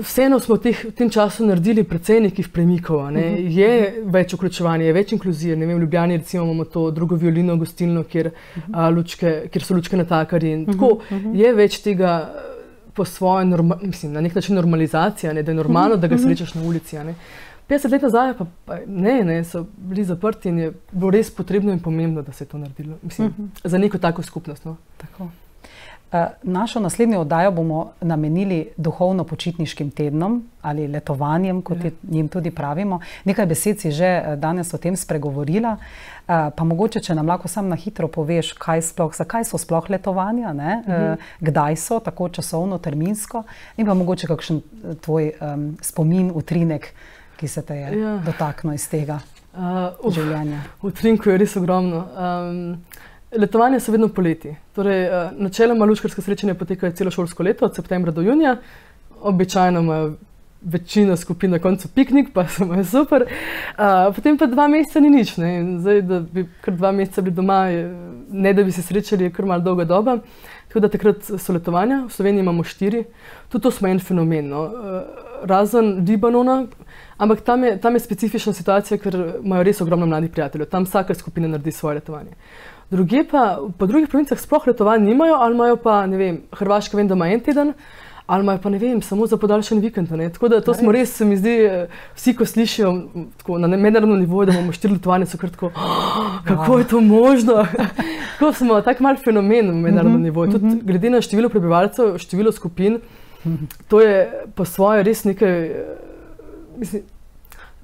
vseeno smo teh, v tem času naredili precej nekih premikov. Ne? Uh mhm. -huh. Je več vključevanja, je več inkluzije. Ne vem, v Ljubljani recimo imamo to drugo violino gostilno, kjer, uh -huh. a, lučke, kjer so lučke natakari. Uh -huh. Tako uh -huh. je več tega po svoje, mislim, na nek način normalizacija, ne? da je normalno, da ga mhm. srečaš na ulici. 50 let nazaj pa, pa ne, ne, so bili zaprti in je bilo res potrebno in pomembno, da se je to naredilo. Mislim, uh -huh. Za neko tako skupnost. No. Tako. Eh, našo naslednjo oddajo bomo namenili duhovno-počitniškim tednom ali letovanjem, kot ja. jim tudi pravimo. Nekaj besed si že eh, danes o tem spregovorila, eh, pa mogoče, če nam lahko sam na hitro poveš, sploh, zakaj so sploh letovanja, ne? Mhm. kdaj so, tako časovno, terminsko, in pa mogoče kakšen tvoj um, spomin, utrinek, ki se te je ja. dotaknil iz tega uh, življenja. Utrinkov je res ogromno. Um, Letovanje so vedno poleti. Torej, uh, načeloma luškarske srečanje potekajo celo šolsko leto, od septembra do junija. Običajno ima večina skupin na koncu piknik, pa so imajo super. Uh, potem pa dva meseca ni nič. Zdaj, da bi kar dva meseca bili doma, ne da bi se srečali, je kar mal dolga doba. Tako da takrat so letovanja, v Sloveniji imamo štiri. Tudi to smo en fenomen. No. Uh, razen Libanona, ampak tam je, tam je specifična situacija, ker imajo res ogromno mladih prijateljev. Tam vsaka skupina naredi svoje letovanje. Druge pa po drugih provincah sploh letovanj nimajo, ali imajo pa, ne vem, Hrvaška vem, da ima en teden, ali imajo pa, ne vem, samo za podaljšan vikend. Ne? Tako da to smo res, se mi zdi, vsi, ko slišijo tako, na mednarodnem nivoju, da imamo štiri letovanje, so kratko, oh, kako je to možno. *laughs* tako smo tak mal fenomen v mednarodnem mhm, nivoju. Tudi mhm. glede na število prebivalcev, število skupin, to je po svoje res nekaj. Mislim,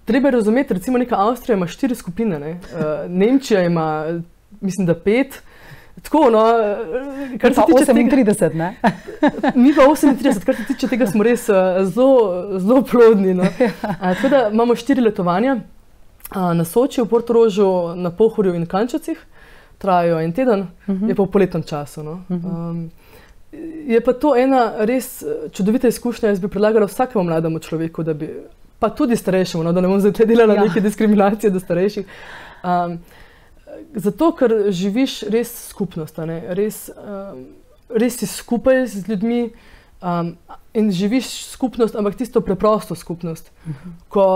Treba je razumeti, recimo, neka Avstrija ima štiri skupine, ne? uh, Nemčija ima mislim, da pet. Tako, no, kar se tiče 38, ne? *laughs* Mi pa 38, kar se tiče tega, smo res eh, zelo, zelo plodni. No. *laughs* A, tako da imamo štiri letovanja a, na Soči, v Portorožu, na Pohorju in Kančacih, trajajo en teden, uh mhm. -huh. je pa v poletnem času. No. Um, je pa to ena res eh, čudovita izkušnja. Jaz bi predlagala vsakemu mlademu človeku, da bi, pa tudi starejšemu, no, da ne bom zdaj delala ja. neke diskriminacije do starejših. Um, Zato, ker živiš res skupnost, res, um, res si skupaj z ljudmi um, in živiš skupnost, ampak tisto preprosto skupnost. Ko,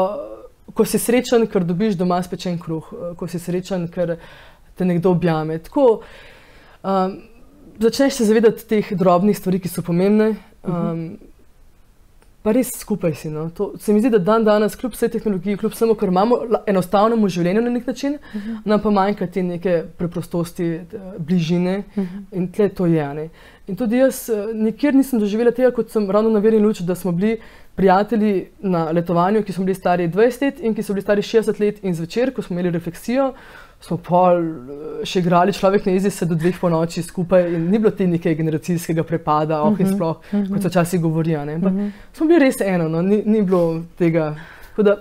ko si srečen, ker dobiš doma spečen kruh, ko si srečen, ker te nekdo objame. Tako, um, začneš se zavedati teh drobnih stvari, ki so pomembne. Um, pa res skupaj si. No. To, se mi zdi, da dan danes, kljub vsej tehnologiji, kljub vsemu, kar imamo enostavnemu življenju na nek način, uh mhm. -huh. nam pa manjka te neke preprostosti, bližine uh mhm. -huh. in tle to je. Ne. In tudi jaz eh, nikjer nisem doživela tega, kot sem ravno na verni luči, da smo bili prijatelji na letovanju, ki smo bili stari 20 let in ki so bili stari 60 let in zvečer, ko smo imeli refleksijo smo pol eh, še igrali, človek ne jezi se do dveh po noči skupaj in ni bilo te neke generacijskega prepada, oh, uh -huh, sploh, uh -huh. kot se včasih govorijo. Uh mhm. -huh. Smo bili res eno, no? ni, ni bilo tega. Da,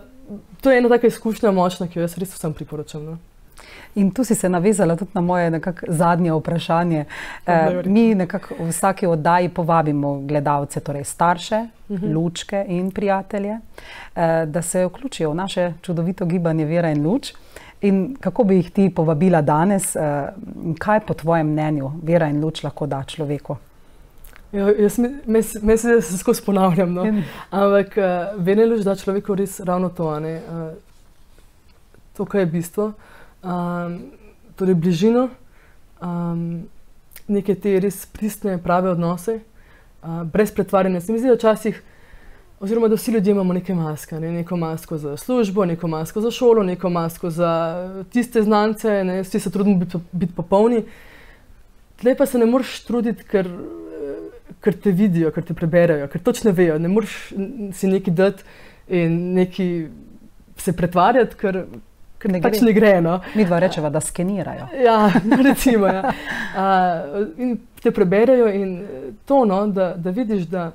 to je ena taka izkušnja močna, ki jo jaz res vsem priporočam. No? In tu si se navezala tudi na moje zadnje vprašanje. E, mi nekako v vsaki oddaji povabimo gledalce, torej starše, uh mhm. -huh. lučke in prijatelje, e, da se vključijo v naše čudovito gibanje Vera in Luč. In kako bi jih ti povabila danes, uh, kaj po tvojem mnenju vera in luč lahko da človeku? Ja, jaz mislim, da se skozi ponavljam. No? Ampak uh, vera in luč da človeku res ravno to. Uh, to, kar je bistvo, um, torej bližino, um, neke te res pristne, prave odnose, uh, brez pretvarjanja. Se mi zdi, da včasih, oziroma da vsi ljudje imamo neke maske, ne? neko masko za službo, neko masko za šolo, neko masko za tiste znance, ne? vsi se trudimo biti, biti popolni. Tle pa se ne moreš truditi, ker, ker te vidijo, ker te preberajo, ker točno vejo. Ne moreš si neki dati in neki se pretvarjati, ker, ker Ne pač gre. ne gre. No. Mi dva rečeva, da skenirajo. Ja, recimo. Ja. Uh, in te preberajo, in eh, to, no, da, da vidiš, da,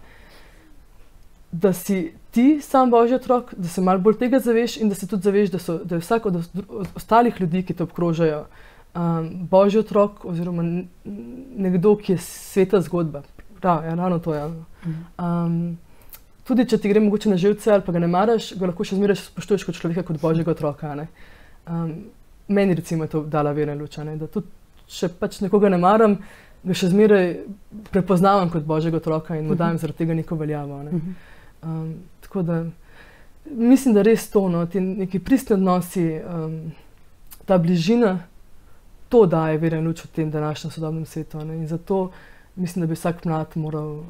da si ti sam božji otrok, da se malo bolj tega zaveš, in da se tudi zaveš, da, so, da je vsak od, os- od ostalih ljudi, ki te obkrožajo, um, božji otrok, oziroma nekdo, ki je sveta zgodba. Prav, ja, ravno to je. Um, tudi če ti gre mogoče na živce ali pa ga ne maraš, ga lahko še zmeraj spoštuješ kot človeka, kot božjega otroka. ne. Um, meni recimo je to dala vera in luč, a ne, da tudi če pač nekoga ne maram, ga še zmeraj prepoznavam kot božjega otroka in mu dajem zaradi tega neko veljavo. Ne. Um, tako da mislim, da res to, no, ti neki pristni odnosi, um, ta bližina, to daje vera in luč v tem današnjem sodobnem svetu. Ne. In zato mislim, da bi vsak mlad moral uh,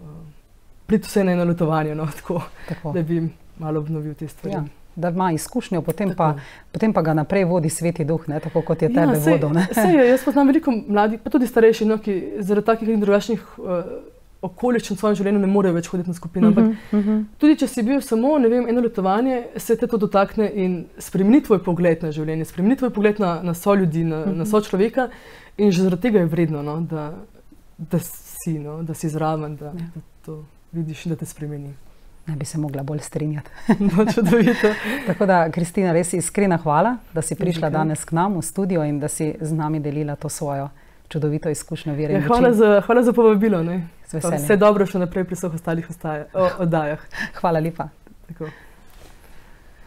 priti vse na eno letovanje, no, tako, Tako. da bi malo obnovil te stvari. Ja, da ima izkušnjo, potem pa, potem pa ga naprej vodi sveti duh, ne? tako kot je tebe Ja, sej- vodil. ne. sej je, jaz poznam veliko mladih, pa tudi starejših, no, ki zaradi takih in drugačnih uh, okoliščin v svojem življenju ne morejo več hoditi na skupino. Ampak Mhm, mhm. tudi če si bil samo vem, eno letovanje, se te to dotakne in spremeni tvoj pogled na življenje, spremeni tvoj pogled na, na so ljudi, na, na so človeka. In že zaradi tega je vredno, no, da, da si, no, da si zraven, da, Ja. da to vidiš in da te spremeni. Ne bi se mogla bolj strinjati. *laughs* No, čudovito. *laughs* Tako da, Kristina, res iskrena hvala, da si prišla Zakaj? danes k nam v studio in da si z nami delila to svojo čudovito izkušnjo vere. Ja, hvala, za, hvala za povabilo. ne. Vse dobro še naprej pri vseh ostalih ostaja, o, oddajah. Hvala lepa. Tako.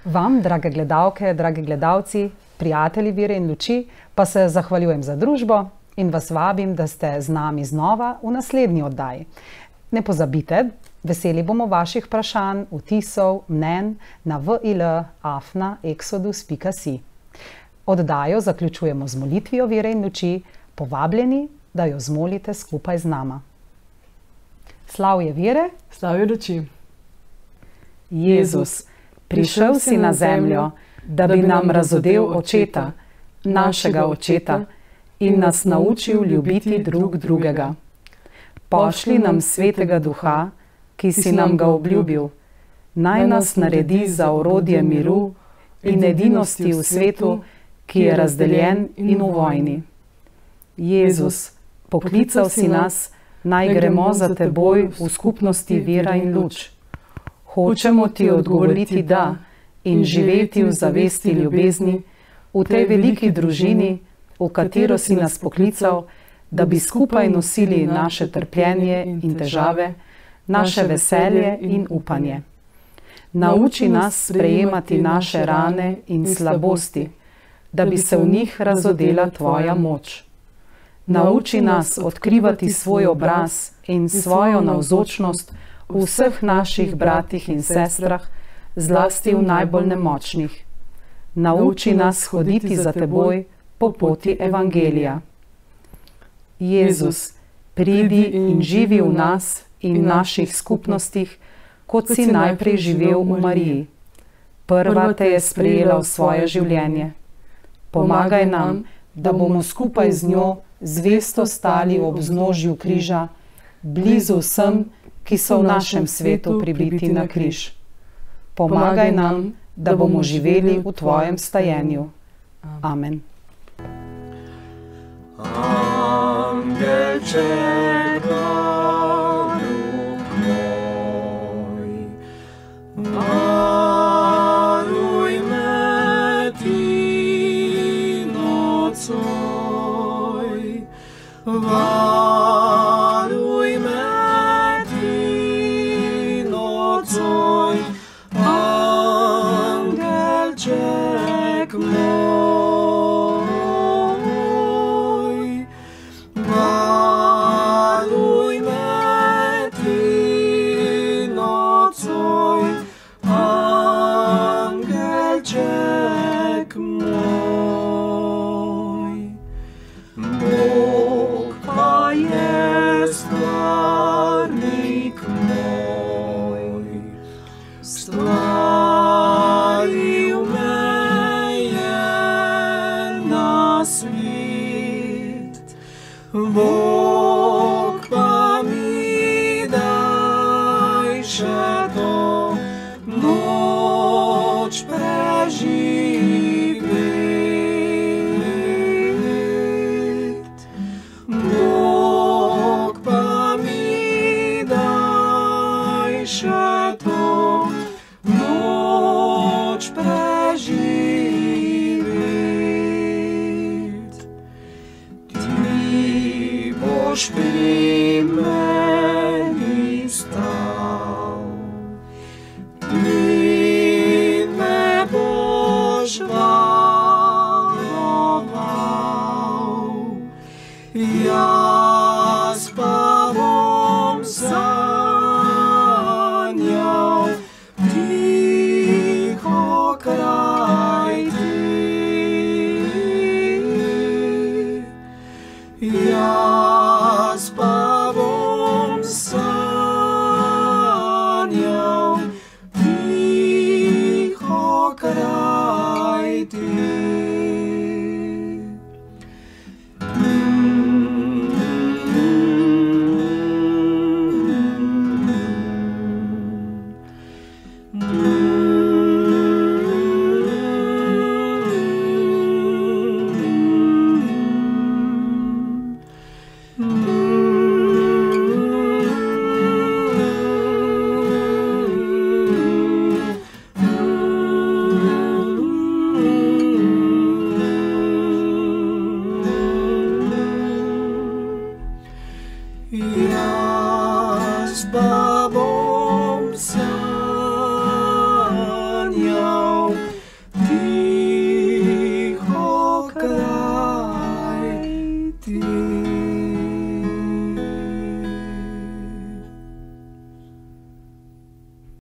Vam, drage gledalke, dragi gledalci, prijatelji vere in luči, pa se zahvaljujem za družbo in vas vabim, da ste z nami znova v naslednji oddaji. Ne pozabite, veseli bomo vaših vprašanj, vtisov, mnen na vilafna.exodus.si. Oddajo zaključujemo z molitvijo vere in luči, povabljeni, da jo zmolite skupaj z nama. Slavje vere, Slavijo luči. Jezus, prišel si na zemljo, da bi nam razodel očeta, našega očeta, in nas naučil ljubiti drug drugega. Pošli nam svetega duha, ki si nam ga obljubil, naj nas naredi za orodje miru in edinosti v svetu, ki je razdeljen in v vojni. Jezus, poklical si nas, naj gremo za teboj v skupnosti vera in luč. Hočemo ti odgovoriti da in živeti v zavesti ljubezni, v tej veliki družini, v katero si nas poklical, da bi skupaj nosili naše trpljenje in težave, naše veselje in upanje. Nauči nas sprejemati naše rane in slabosti, da bi se v njih razodela tvoja moč. Nauči nas odkrivati svoj obraz in svojo navzočnost v vseh naših bratih in sestrah, zlasti v najbolj nemočnih. Nauči nas hoditi za teboj po poti evangelija. Jezus, pridi in živi v nas in naših skupnostih, kot si najprej živel v Mariji. Prva te je sprejela v svoje življenje. Pomagaj nam, da bomo skupaj z njo zvesto stali ob vznožju križa, blizu vsem, ki so v našem svetu pribiti na križ. Pomagaj nam, da bomo živeli v tvojem stajenju. Amen. Angelček Lord.